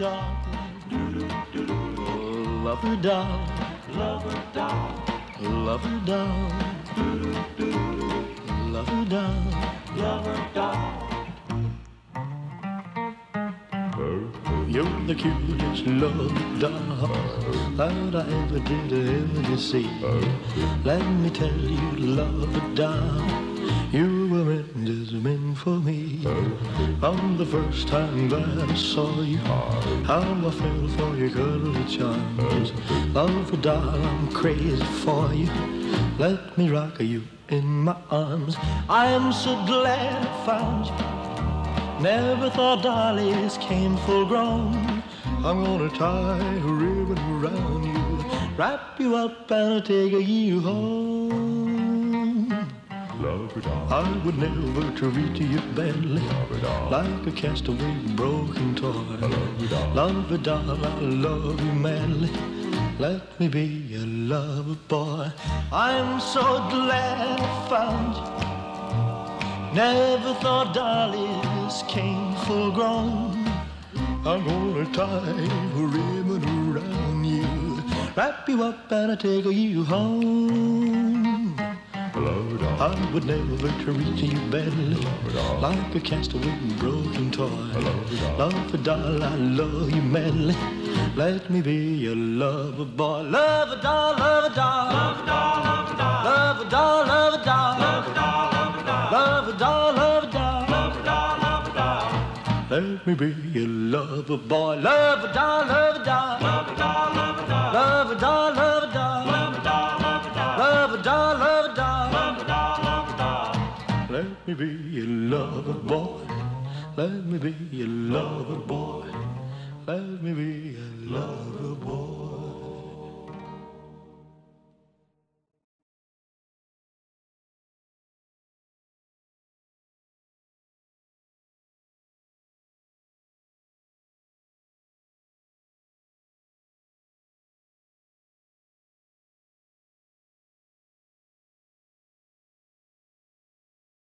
doll. Love a doll. Love a doll. Love a doll. Love a doll. Love a doll. You're the cutest love doll that I ever did ever see. Let me tell you, love doll, you meant just meant for me. From the first time that I saw you, how I fell for your cuddly charms. Love doll, I'm crazy for you. Let me rock you in my arms. I am so glad I found you. Never thought dollies came full grown. I'm gonna tie a ribbon around you, wrap you up and take you home. Love a doll. I would never treat you badly, like a castaway broken toy. Love a doll, I love you madly. Let me be your lover boy. I'm so glad I found you. Never thought dollies came full grown. I'm gonna tie a ribbon around you, wrap you up and I take you home. I would never treat you badly like a castaway broken toy. Love a doll, I love you madly. Let me be your lover boy. Love a doll, love a doll. Love a doll, love a doll. Love a doll, love a doll. Love a doll, love a doll. Love a doll, love a doll. Let me be your lover boy. Love a doll, love a doll. Love a doll. Me be your lover boy. Let me be your lover boy. Let me be your lover.